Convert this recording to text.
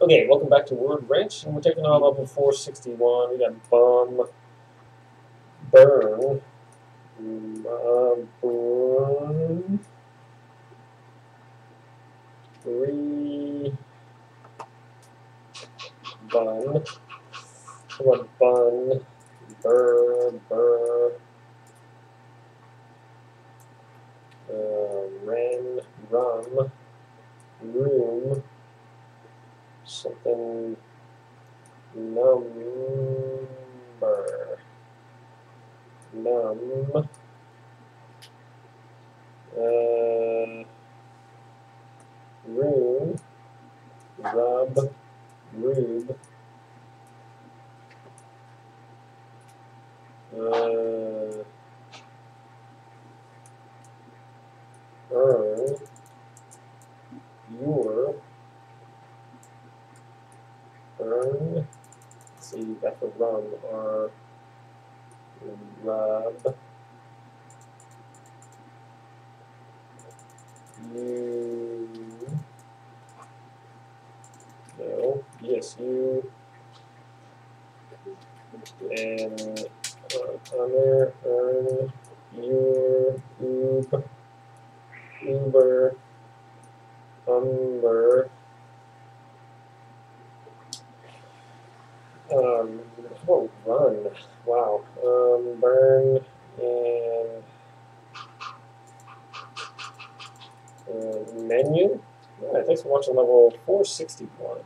Okay, welcome back to Word Ranch, and we're taking on level 461. We got Bum, Burn, uh, Burn, Re, Bun, how about Bun, Burr, Burr, uh, Ren, Rum, Room, something number. Num. Uh, room. Rub. Rube. Uh, earn your let's see that's a run or rub you. No yes you. And uh, on there earn your ub uber umber um oh run wow um burn and uh, menu. All right, thanks for watching level 461.